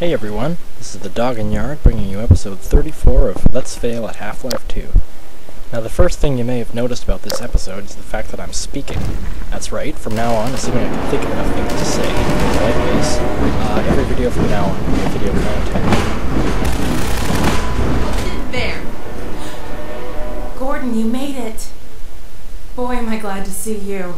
Hey everyone, this is the Dog In Yard bringing you episode 34 of Let's Fail at Half-Life 2. Now the first thing you may have noticed about this episode is the fact that I'm speaking. That's right, from now on, assuming I can think of enough things to say, this, uh, every video from now on will be video content. There. Gordon, you made it. Boy, am I glad to see you.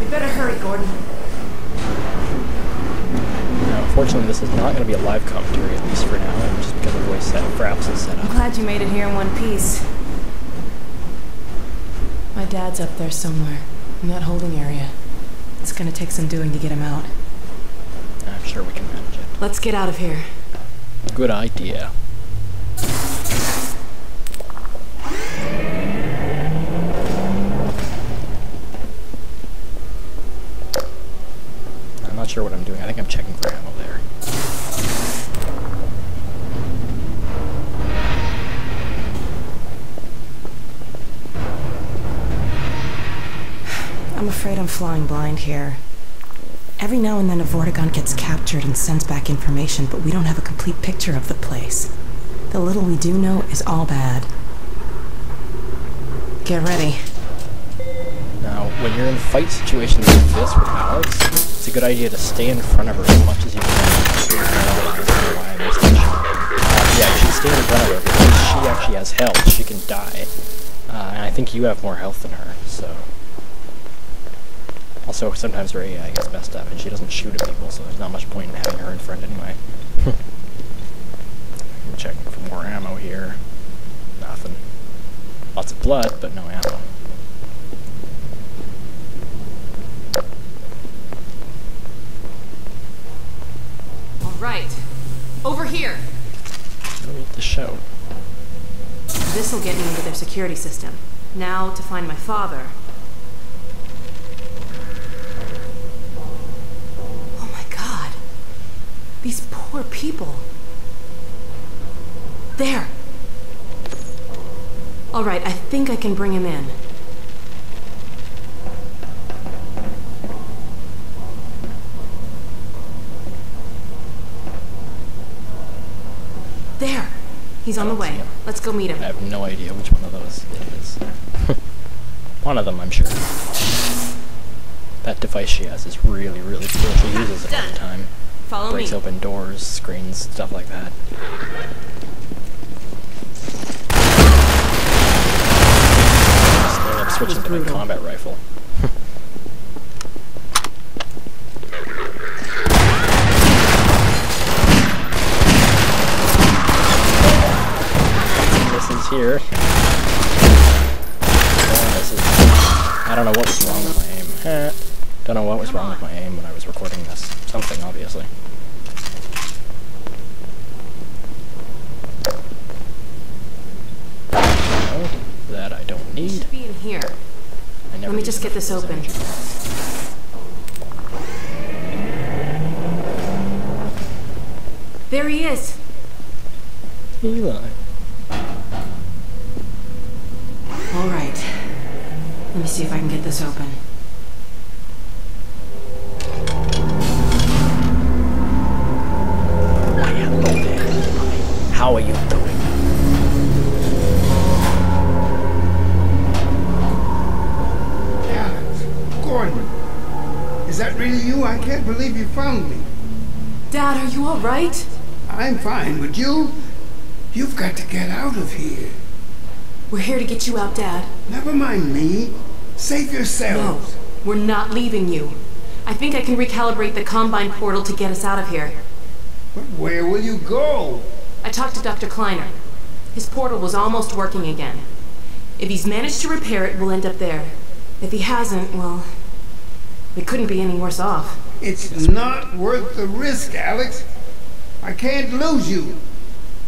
We better hurry, Gordon. Unfortunately, this is not going to be a live commentary, at least for now, just because of the way set Fraps is set up. I'm glad you made it here in one piece. My dad's up there somewhere, in that holding area. It's gonna take some doing to get him out. I'm sure we can manage it. Let's get out of here. Good idea. I'm not sure what I'm doing. I think I'm checking for ammo there. I'm afraid I'm flying blind here. Every now and then a Vortigaunt gets captured and sends back information, but we don't have a complete picture of the place. The little we do know is all bad. Get ready. Now, when you're in fight situations like this with Alyx, it's a good idea to stay in front of her as much as you can. Yeah, you should stay in front of her because she actually has health. She can die. Uh, and I think you have more health than her, so... Also, sometimes her AI gets messed up and she doesn't shoot at people, so there's not much point in having her in front anyway. I'm checking for more ammo here. Nothing. Lots of blood, but no ammo. All right. Over here. Read the show. This'll get me into their security system. Now to find my father. Oh my god. These poor people. There. All right, I think I can bring him in. He's on the way. Let's go meet him. I have no idea which one of those it is. one of them, I'm sure. That device she has is really, really cool. She uses it all the time. Follow Breaks me. open doors, screens, stuff like that. Switching to my combat rifle. this is here. Oh, this is. I don't know what was wrong with my aim. Eh, don't know what was wrong with my aim when I was recording this. Something, obviously. No, that I don't need. Should be in here. I never Let me just get this open. There he is. Eli. All right. Let me see if I can get this open. Why, hello there, How are you doing? Alyx, Gordon, is that really you? I can't believe you found me. Dad, are you all right? I'm fine, but you? You've got to get out of here. We're here to get you out, Dad. Never mind me. Save No, yourselves. we're not leaving you. I think I can recalibrate the Combine portal to get us out of here. But where will you go? I talked to Dr. Kleiner. His portal was almost working again. If he's managed to repair it, we'll end up there. If he hasn't, well, we couldn't be any worse off. It's not worth the risk, Alyx. I can't lose you.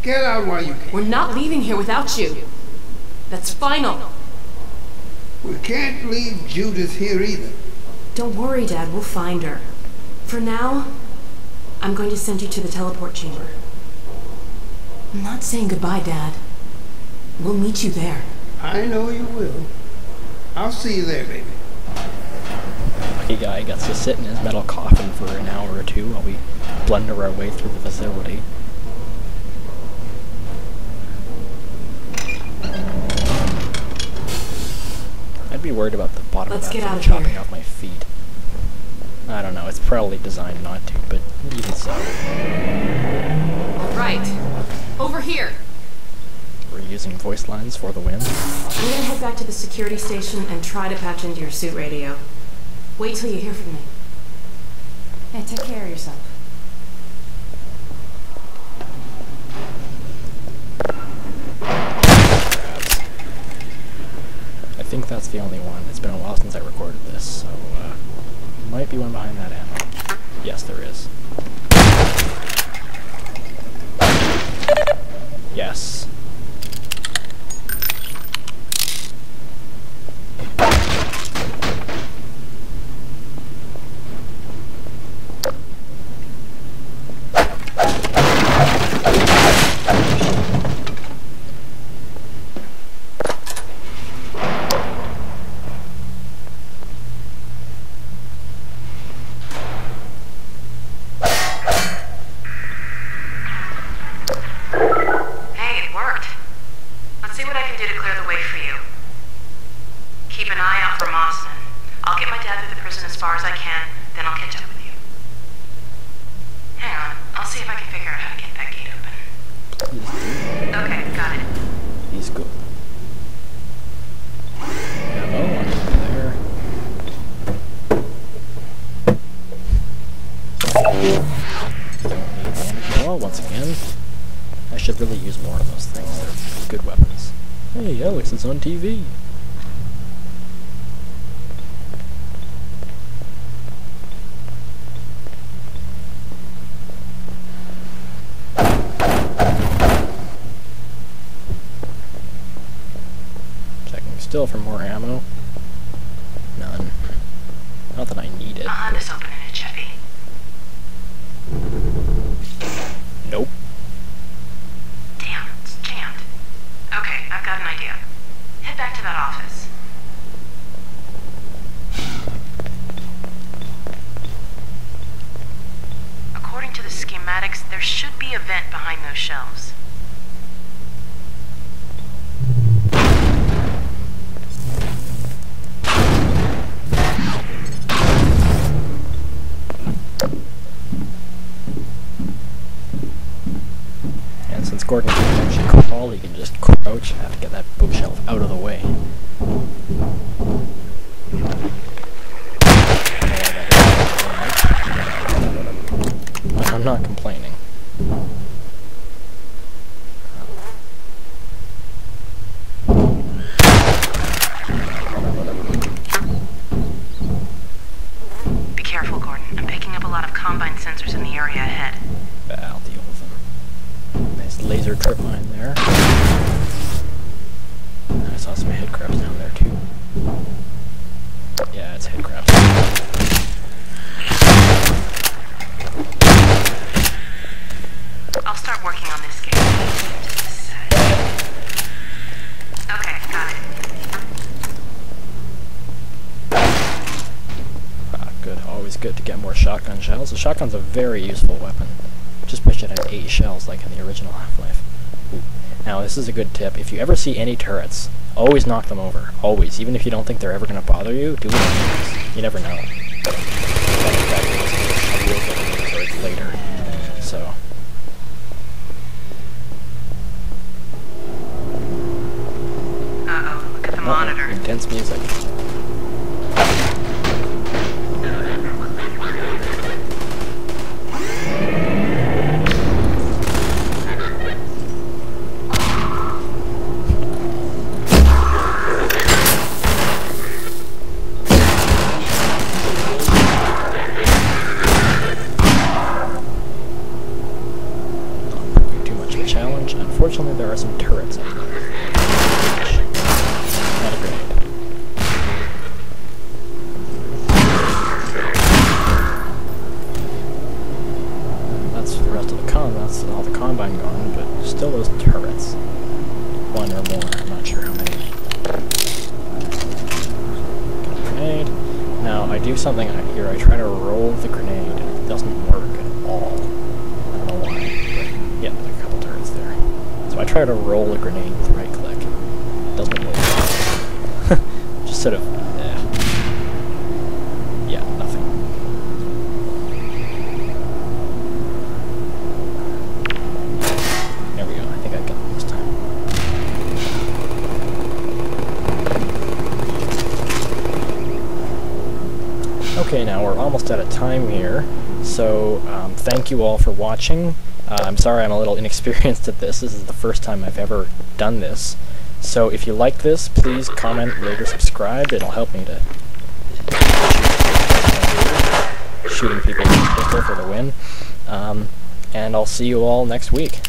Get out while you can. We're not leaving here without you. That's final. We can't leave Judith here either. Don't worry, Dad. We'll find her. For now, I'm going to send you to the teleport chamber. I'm not saying goodbye, Dad. We'll meet you there. I know you will. I'll see you there, baby. I lucky guy gets to sit in his metal coffin for an hour or two while we blunder our way through the facility. I'd be worried about the bottom Let's of that get out of chopping here. off my feet. I don't know, it's probably designed not to, but even so. All right. Over here. We're using voice lines for the win. I'm gonna head back to the security station and try to patch into your suit radio. Wait till you hear from me. Hey, take care of yourself. Crabs. I think that's the only one. It's been a while since I recorded this, so uh, might be one behind that ammo. Yes, there is. Yes. Hey, it worked. Let's see what I can do to clear the way for you. Keep an eye out for Mossman. I'll get my dad through the prison as far as I can, then I'll catch up with you. Hang on, I'll see if I can figure out how to get that gate open. Okay, got it. He's good. Ammo under there. Don't need damage roll once again. I should really use more of those things. They're good weapons. Hey, Alyx, it's on TV. Checking still for more ammo. None. Not that I need it. I'll have this open in a Chevy. Nope. Damn, it's jammed. Okay, I've got an idea. Head back to that office. According to the schematics, there should be a vent behind those shelves. Since can actually crawl, he can just crouch and to get that bookshelf out of the way. I'm not complaining. Nice laser trip line there. I saw some head crabs down there too. Yeah, it's head crabs. I'll start working on this gate. Just a sec. Okay, got it. Ah, good. Always good to get more shotgun shells. The shotgun's a very useful weapon. Just wish it had eight shells like in the original Half-Life. Now, this is a good tip. If you ever see any turrets, always knock them over. Always. Even if you don't think they're ever going to bother you, do it. You never know. I will get into the turret later. So, Uh-oh, look at the monitor. intense music. Unfortunately, there are some turrets up there. That's the rest of the con. That's all the combine gone, but still those turrets. One or more. I'm not sure how many. Grenade. Now, I do something here. I try to roll the grenade, and it doesn't work at all. Try to roll a grenade with right click. Doesn't work. Just sort of. Yeah, nothing. There we go. I think I got this time. Okay, now we're almost out of time here, so um, thank you all for watching. Uh, I'm sorry I'm a little inexperienced at this. This is the first time I've ever done this. So if you like this, please comment, rate, or subscribe. It'll help me to shooting people with a pistol for the win. Um, and I'll see you all next week.